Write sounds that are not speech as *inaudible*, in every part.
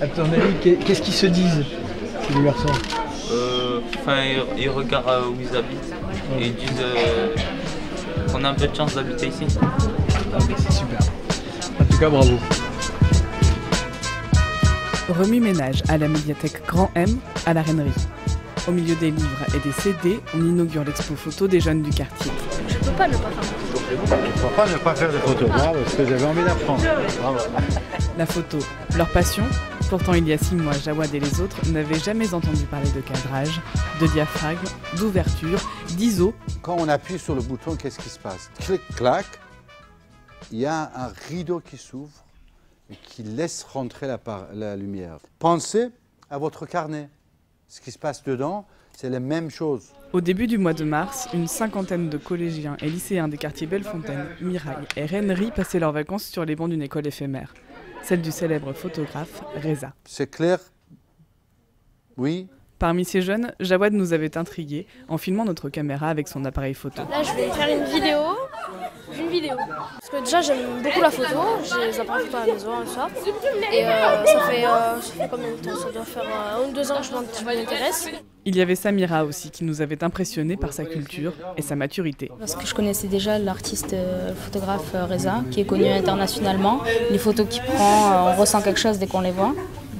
À ton avis, qu'est- qu'est-ce qu'ils se disent, ces deux garçons Euh, Enfin, ils, ils regardent euh, où ils habitent et ils disent euh, qu'on a un peu de chance d'habiter ici. Ah, mais C'est super. En tout cas, bravo. Remue-ménage à la médiathèque Grand M à la Reinerie. Au milieu des livres et des CD, on inaugure l'expo photo des jeunes du quartier. Je peux pas ne pas faire Pourquoi ne pas faire des photos Bravo, parce que j'avais envie d'apprendre. Bravo. La photo, leur passion. Pourtant, il y a six mois, Jawad et les autres n'avaient jamais entendu parler de cadrage, de diaphragme, d'ouverture, d'ISO. Quand on appuie sur le bouton, qu'est-ce qui se passe Clic, clac, il y a un rideau qui s'ouvre et qui laisse rentrer la, la lumière. Pensez à votre carnet. Ce qui se passe dedans, c'est la même chose. Au début du mois de mars, une cinquantaine de collégiens et lycéens des quartiers Bellefontaine, Mirail et Rennery passaient leurs vacances sur les bancs d'une école éphémère, celle du célèbre photographe Reza. C'est clair? Oui Parmi ces jeunes, Jawad nous avait intrigués en filmant notre caméra avec son appareil photo. Là, je vais faire une vidéo. Une vidéo. Parce que déjà, j'aime beaucoup la photo. J'ai les appareils photo à la maison et ça. Et euh, ça, fait, euh, ça fait combien de temps? Ça doit faire euh, un ou deux ans que je m'en- je m'y intéresse. Il y avait Samira aussi qui nous avait impressionnés par sa culture et sa maturité. Parce que je connaissais déjà l'artiste photographe Reza, qui est connu internationalement. Les photos qu'il prend, on ressent quelque chose dès qu'on les voit.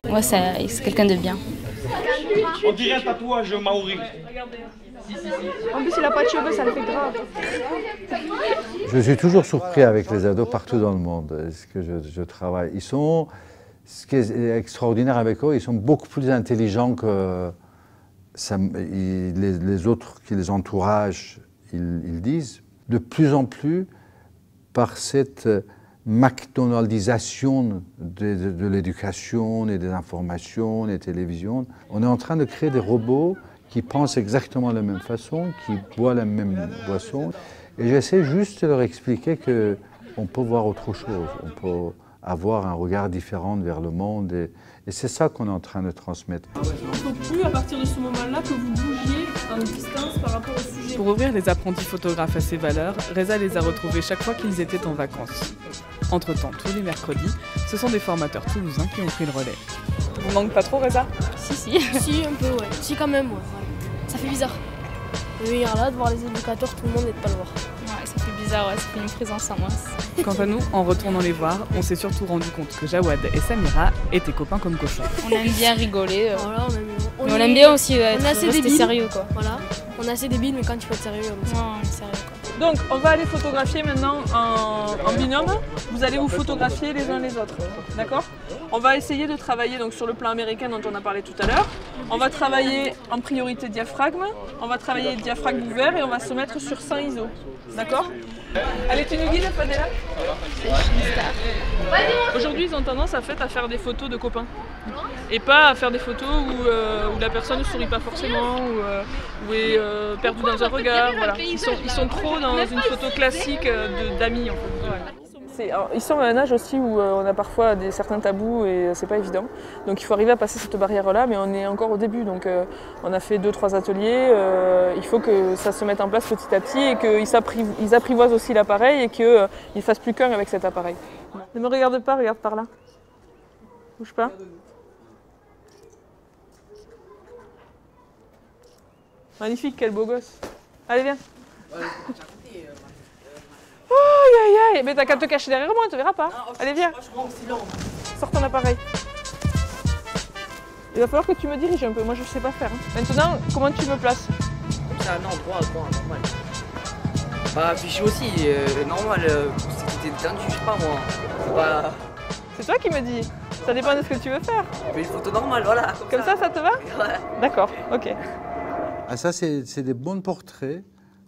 Ouais, c'est c'est quelqu'un de bien. On dirait un tatouage maori. En plus, il a pas de cheveux, ça le fait grave. Je suis toujours surpris avec les ados partout dans le monde. Est-ce que je, travaille Ils sont, ce qui est extraordinaire avec eux, ils sont beaucoup plus intelligents que les, autres qui les entouragent. Ils, disent de plus en plus par cette McDonaldisation de, l'éducation et des informations, des télévisions. On est en train de créer des robots qui pensent exactement la même façon, qui boivent la même boisson. Et j'essaie juste de leur expliquer que on peut voir autre chose, on peut avoir un regard différent vers le monde. Et, et c'est ça qu'on est en train de transmettre. Il ne faut plus, à partir de ce moment-là, que vous bougiez en distance par rapport au sujet. Pour ouvrir les apprentis photographes à ces valeurs, Reza les a retrouvés chaque fois qu'ils étaient en vacances. Entre-temps, tous les mercredis, ce sont des formateurs toulousains qui ont pris le relais. Vous manque pas trop, Reza? Si, si. *laughs* Si, un peu, ouais. Si, quand même, ouais. ouais. Ça fait bizarre. De venir là, de voir les éducateurs, tout le monde et de pas le voir. Ça fait une présence en moins. Quant à nous, en retournant les voir, on s'est surtout rendu compte que Jawad et Samira étaient copains comme cochons. On aime bien rigoler. euh. Voilà, on aime, Mais on aime bien aussi euh, on assez débile. sérieux, quoi. Voilà. On est assez débile, mais quand il faut être sérieux, on est Non, on est sérieux, quoi. Donc, on va aller photographier maintenant en, en binôme. Vous allez vous photographier les uns les autres. D'accord? On va essayer de travailler donc, sur le plan américain dont on a parlé tout à l'heure. On va travailler en priorité diaphragme. On va travailler diaphragme ouvert et on va se mettre sur 100 ISO. D'accord? Allez, tu nous guides, Fadela Aujourd'hui, ils ont tendance à, fait, à faire des photos de copains. Et pas à faire des photos où, euh, où la personne ne sourit pas forcément, ou, euh, est euh, perdue dans un regard. Voilà. Ils, sont, ils sont trop dans une photo classique d'amis en fait. Ils sont à un âge aussi où euh, on a parfois des, certains tabous et c'est pas évident. Donc il faut arriver à passer cette barrière-là, mais on est encore au début. Donc euh, on a fait deux, trois ateliers. euh, il faut que ça se mette en place petit à petit et qu'ils apprivoisent aussi l'appareil et qu'ils fassent plus qu'un avec cet appareil. Ne me regarde pas, regarde par là. Bouge pas. Magnifique, quel beau gosse. Allez, viens. Aïe aïe aïe, mais t'as qu'à te cacher derrière moi, tu verras pas. Allez, viens. Sors ton appareil. Il va falloir que tu me diriges un peu, moi je sais pas faire. hein. Maintenant, comment tu me places? Ah non, droit, droit, normal. Bah, affiché aussi, euh, normal, euh, c'était tendu, je sais pas moi. C'est pas. C'est toi qui me dis. Ça dépend de ce que tu veux faire. Mais une photo normale, voilà. Comme ça, ça te va? *laughs* Ouais. D'accord, ok. Ah, ça, c'est c'est des bons portraits.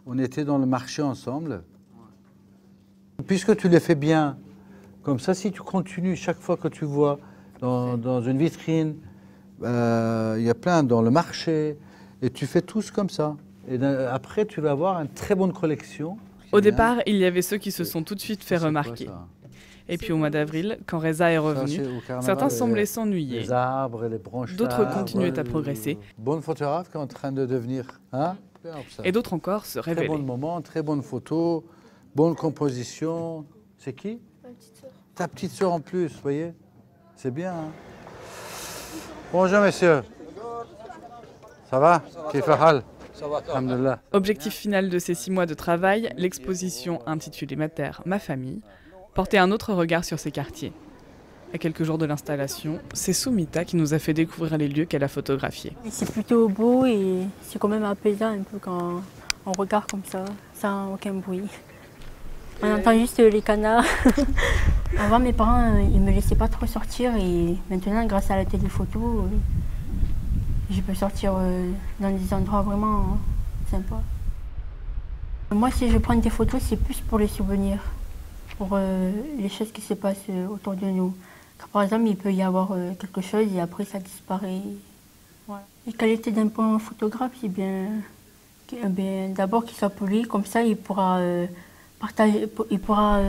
On était dans le marché ensemble. Puisque tu les fais bien, comme ça, si tu continues chaque fois que tu vois dans, dans une vitrine, euh, il y a plein dans le marché, et tu fais tous comme ça. Et après, tu vas avoir une très bonne collection. Au départ, il y avait ceux qui se sont tout de suite fait quoi, remarquer. Et puis au mois d'avril, quand Reza est revenu, certains les- semblaient s'ennuyer. Les arbres, et les branches. D'autres continuaient à euh, progresser. Bonne photographe qui est en train de devenir. Hein. Et d'autres encore se Très révélaient. bon moment, très bonne photo, bonne composition. C'est qui Ma petite sœur. Ta petite soeur en plus, vous voyez C'est bien. hein Bonjour messieurs. Ça va Kif hal Ça va, Alhamdulillah. Objectif final de ces six mois de travail, l'exposition intitulée Ma terre, ma famille, portait un autre regard sur ces quartiers. À quelques jours de l'installation, c'est Soumita qui nous a fait découvrir les lieux qu'elle a photographiés. C'est plutôt beau et c'est quand même apaisant un peu quand on regarde comme ça, sans aucun bruit. On entend juste les canards. *laughs* Avant, mes parents, ils me laissaient pas trop sortir et maintenant, grâce à la téléphoto, je peux sortir euh, dans des endroits vraiment sympas. Moi, si je prends des photos, c'est plus pour les souvenirs, pour euh, les choses qui se passent euh, autour de nous. Par exemple, il peut y avoir quelque chose et après ça disparaît. Voilà. Les qualités d'un bon photographe, c'est bien, bien d'abord qu'il soit poli, comme ça il pourra, partager, il pourra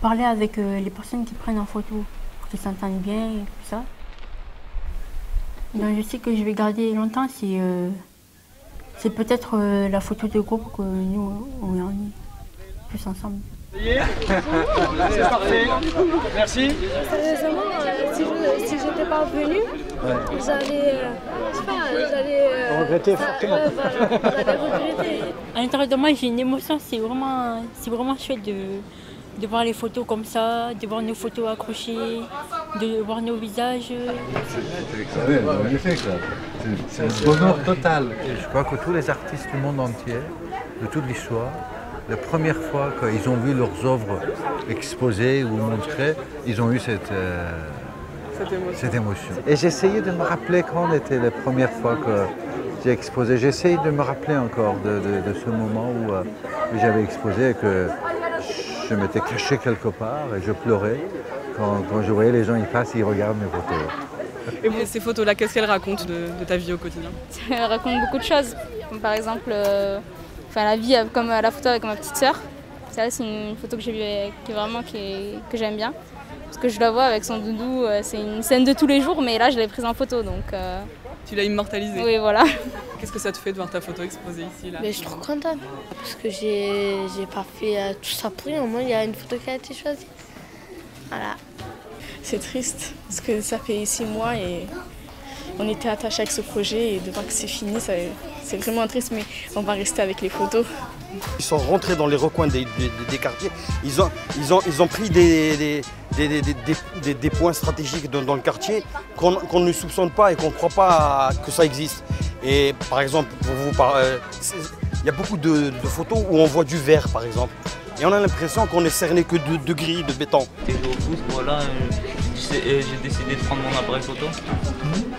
parler avec les personnes qui prennent en photo, pour qu'ils s'entendent bien et tout ça. Donc, je sais que je vais garder longtemps, c'est euh, c'est peut-être euh, la photo de groupe que nous, on est plus ensemble. C'est parfait. Merci. Sérieusement, euh, si je si j'étais pas venue, j'allais. euh, je sais pas, j'allais. Regretter ça- fortement. ouais. À l'intérieur de moi, j'ai une émotion, c'est vraiment, c'est vraiment chouette de, de voir les photos comme ça, de voir nos photos accrochées, de voir nos visages. C'est magnifique là. C'est un bonheur total. Et je crois que tous les artistes du monde entier, de toute l'histoire, la première fois qu'ils ont vu leurs œuvres exposées ou montrées, ils ont eu cette, euh, Cette émotion. cette émotion. Et j'essayais de me rappeler quand était la première fois que j'ai exposé. J'essaye de me rappeler encore de, de- de ce moment où, euh, j'avais exposé et que je m'étais caché quelque part et je pleurais quand, quand je voyais les gens y passent et ils regardent mes photos. Et ces photos-là, qu'est-ce qu'elles racontent de, de ta vie au quotidien *laughs* Elle raconte beaucoup de choses. Comme par exemple, euh, enfin, la vie euh, comme la photo avec ma petite sœur. Ça, c'est une photo que j'ai vue qui est vraiment qui est- que j'aime bien. Parce que je la vois avec son doudou, c'est une scène de tous les jours, mais là je l'ai prise en photo. Donc, euh, Tu l'as immortalisée. oui, voilà. *laughs* Qu'est-ce que ça te fait de voir ta photo exposée ici là Mais je suis trop contente parce que j'ai j'ai pas fait euh, tout ça pour rien. Au moins, il y a une photo qui a été choisie. Voilà. C'est triste parce que ça fait six mois et on était attachés avec ce projet et de voir que c'est fini, ça- c'est vraiment triste, mais on va rester avec les photos. Ils sont rentrés dans les recoins des, des- des quartiers. Ils ont, ils ont, ils ont pris des, des, des- des- des- des- des points stratégiques dans, dans le quartier qu'on ne soupçonne pas et qu'on ne croit pas que ça existe. Et par exemple, pour vous par- euh, il y a beaucoup de, de photos où on voit du verre, par exemple. Et on a l'impression qu'on est cerné que de, de gris, de béton. Et au foot, voilà, euh, j'ai euh, j'ai décidé de prendre mon appareil photo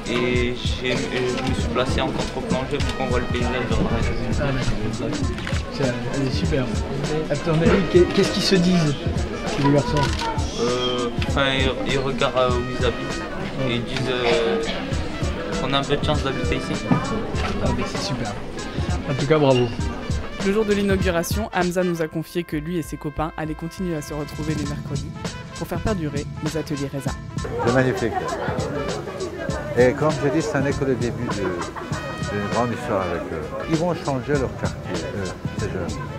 et euh, je me suis placé en contre-plongée pour qu'on voit le paysage de Ah, d'accord. C'est- Elle est super. À ton avis, qu'est- qu'est-ce qu'ils se disent, les garçons? Euh, Enfin, ils, ils regardent où ils habitent et ils disent euh, qu'on a un peu de chance d'habiter ici. Ah, mais c'est super. En tout cas, bravo. Le jour de l'inauguration, Hamza nous a confié que lui et ses copains allaient continuer à se retrouver les mercredis pour faire perdurer les ateliers Reza. C'est magnifique. Et comme je dis, ce n'est que le début d'une grande histoire avec eux. Ils vont changer leur quartier, eux, ces jeunes.